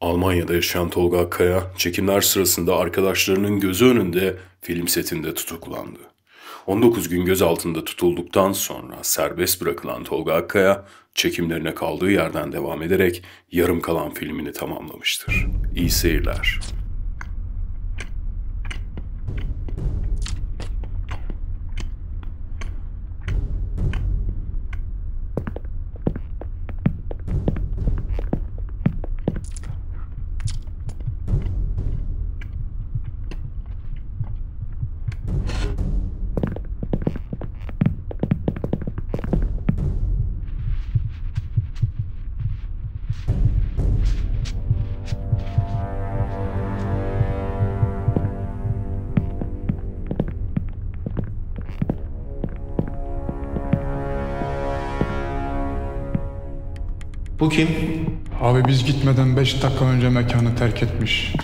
Almanya'da yaşayan Tolga Akkaya, çekimler sırasında arkadaşlarının gözü önünde film setinde tutuklandı. 19 gün gözaltında tutulduktan sonra serbest bırakılan Tolga Akkaya, çekimlerine kaldığı yerden devam ederek yarım kalan filmini tamamlamıştır. İyi seyirler. Bu kim? Abi biz gitmeden 5 dakika önce mekanı terk etmiş.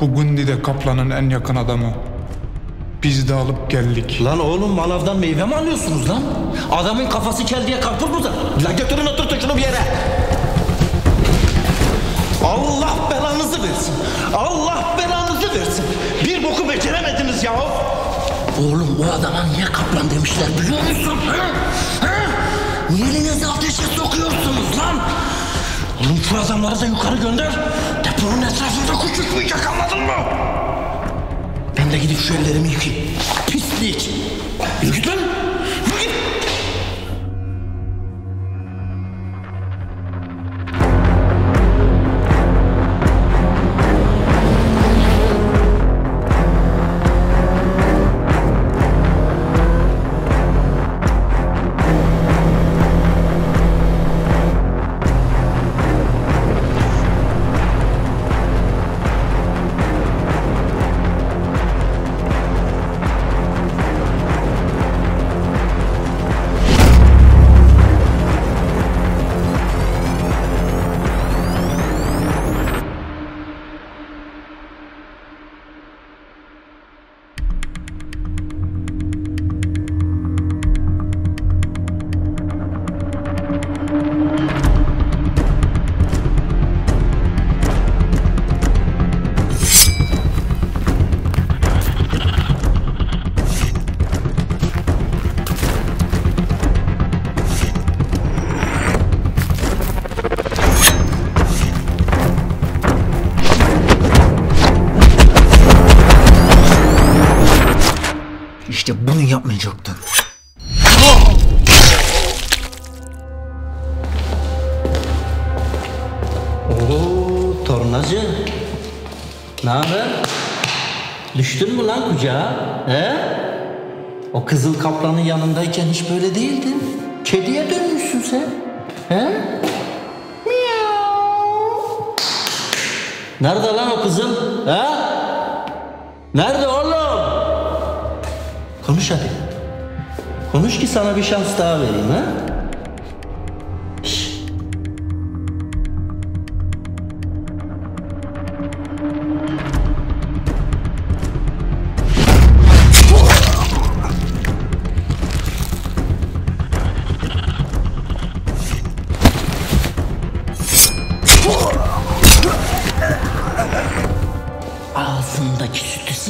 Bu Gundi'de Kaplan'ın en yakın adamı. Biz de alıp geldik. Lan oğlum manavdan meyve mi alıyorsunuz lan? Adamın kafası kel diye karpuz mu da? Lan götürün oturtun şunu bir yere. Allah belanızı versin. Allah belanızı versin. Bir boku beceremediniz ya. Oğlum o adama niye kaplan demişler biliyor musun? Ha? Ha? Niye elinizi ateşe sokuyorsunuz lan? Oğlum şu adamları da yukarı gönder. Deponun etrafında kuş uçmayacak anladın mı? Ben de gidip şu ellerimi yıkayayım. Pislik. Yürü lan. Oo tornacı. Ne haber? Düştün mü lan kucağa? He? O kızıl kaplanın yanındayken hiç böyle değildin. Kediye dönmüşsün sen. He? Miau. Nerede lan o kızıl? He? Nerede oğlum? Konuş hadi. Konuş ki sana bir şans daha vereyim ha.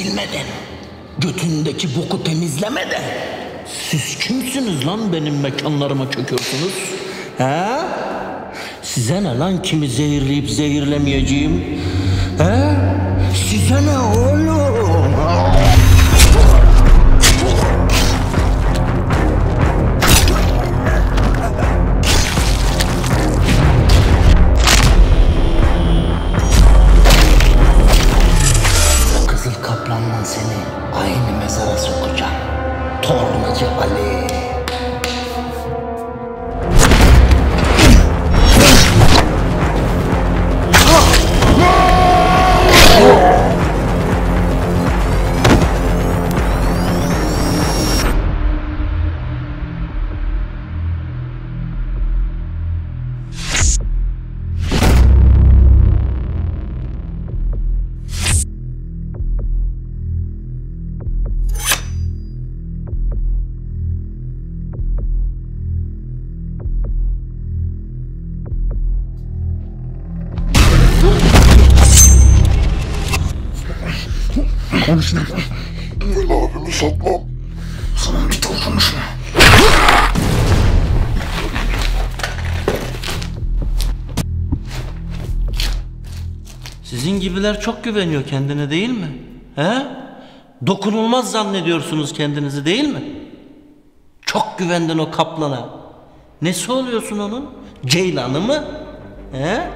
Silmeden, götündeki boku temizlemeden. Siz kimsiniz lan benim mekanlarıma çöküyorsunuz? He? Size ne lan kimi zehirleyip zehirlemeyeceğim? He? Size ne oğlum? Seni aynı mezara sokacağım. Tornacı Ali. Konuş lan. Öyle abimi satmam. Tamam bir daha konuşma. Sizin gibiler çok güveniyor kendine değil mi? He? Dokunulmaz zannediyorsunuz kendinizi değil mi? Çok güvendin o kaplana. Nesi oluyorsun onun? Ceylanı mı? He?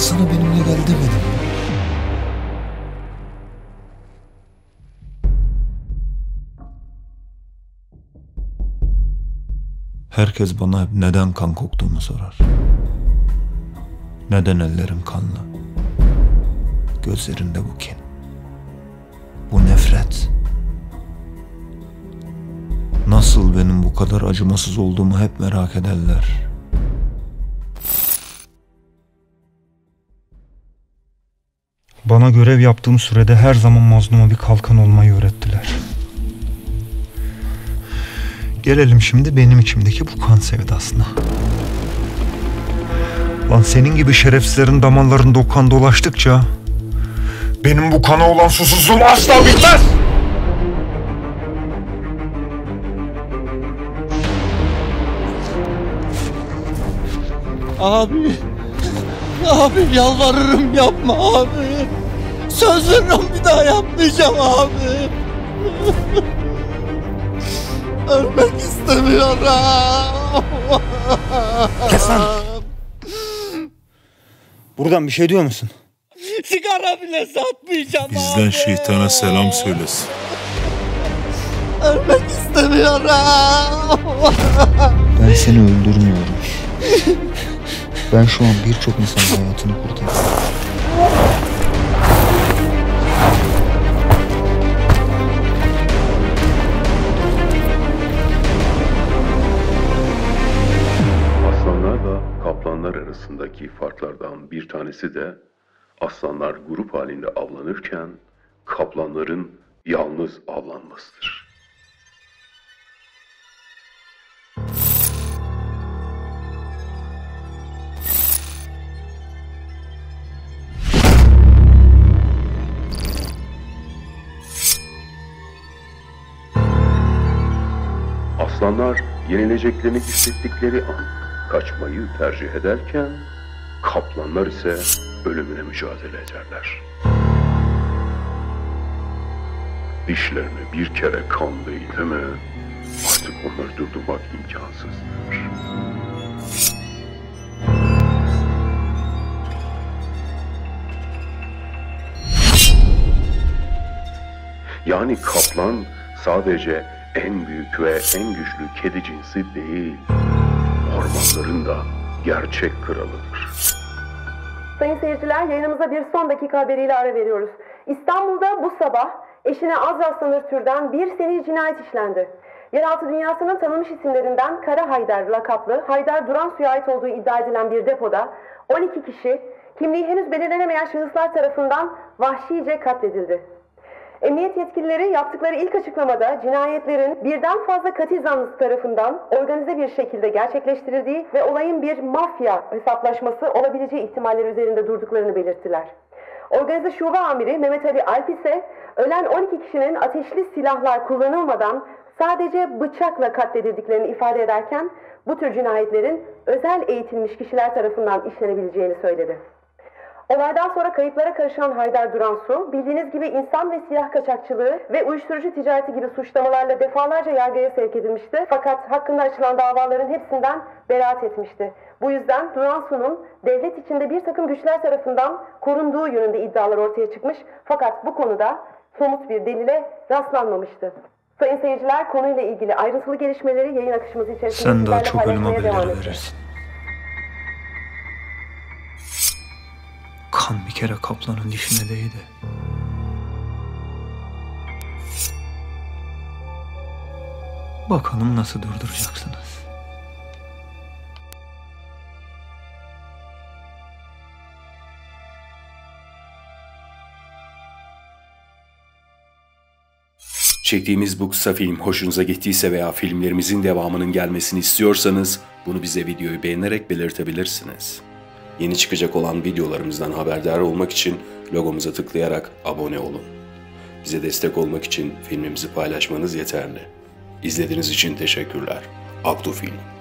Sana benimle gel demedim. Herkes bana hep neden kan koktuğumu sorar. Neden ellerim kanlı? Gözlerinde bu kin. Bu nefret. Nasıl benim bu kadar acımasız olduğumu hep merak ederler. Bana görev yaptığım sürede her zaman mazluma bir kalkan olmayı öğrettiler. Gelelim şimdi benim içimdeki bu kan sevdasına. Lan senin gibi şerefsizlerin damarlarında o kan dolaştıkça benim bu kana olan susuzluğum asla bitmez. Abi. Abi yalvarırım yapma abi. Söz veriyorum bir daha yapmayacağım abi. Ölmek istemiyorum. Kes lan. Buradan bir şey diyor musun? Sigara bile satmayacağım Bizden abi. şeytana selam söylesin. Ölmek istemiyorum. Ben seni öldürmüyorum. Ben şu an birçok insanın hayatını kurtarıyorum. Arasındaki farklardan bir tanesi de aslanlar grup halinde avlanırken kaplanların yalnız avlanmasıdır. Aslanlar yenileceklerini hissettikleri an kaçmayı tercih ederken kaplanlar ise ölümüne mücadele ederler. Dişlerini bir kere kan değdi mi artık onları durdurmak imkansızdır. Yani kaplan sadece en büyük ve en güçlü kedi cinsi değil, ormanların da gerçek kralıdır. Sayın seyirciler yayınımıza bir son dakika haberiyle ara veriyoruz. İstanbul'da bu sabah eşine az rastlanır türden bir seri cinayet işlendi. Yeraltı dünyasının tanınmış isimlerinden Kara Haydar lakaplı Haydar Duransu'ya ait olduğu iddia edilen bir depoda 12 kişi kimliği henüz belirlenemeyen şahıslar tarafından vahşice katledildi. Emniyet yetkilileri yaptıkları ilk açıklamada cinayetlerin birden fazla katil zanlısı tarafından organize bir şekilde gerçekleştirildiği ve olayın bir mafya hesaplaşması olabileceği ihtimalleri üzerinde durduklarını belirttiler. Organize şube amiri Mehmet Ali Alp ise ölen 12 kişinin ateşli silahlar kullanılmadan sadece bıçakla katledildiklerini ifade ederken bu tür cinayetlerin özel eğitilmiş kişiler tarafından işlenebileceğini söyledi. Olaydan sonra kayıplara karışan Haydar Duransu, bildiğiniz gibi insan ve silah kaçakçılığı ve uyuşturucu ticareti gibi suçlamalarla defalarca yargıya sevk edilmişti. Fakat hakkında açılan davaların hepsinden beraat etmişti. Bu yüzden Duransu'nun devlet içinde bir takım güçler tarafından korunduğu yönünde iddialar ortaya çıkmış. Fakat bu konuda somut bir delile rastlanmamıştı. Sayın seyirciler konuyla ilgili ayrıntılı gelişmeleri yayın akışımız içerisinde Sen daha çok ölüm paylaşmaya devam haberleri edeceğiz. verirsin. Kan bir kere kaplanın dişine değdi. Bakalım nasıl durduracaksınız. Çektiğimiz bu kısa film hoşunuza gittiyse veya filmlerimizin devamının gelmesini istiyorsanız bunu bize videoyu beğenerek belirtebilirsiniz. Yeni çıkacak olan videolarımızdan haberdar olmak için logomuza tıklayarak abone olun. Bize destek olmak için filmimizi paylaşmanız yeterli. İzlediğiniz için teşekkürler. Aktu Film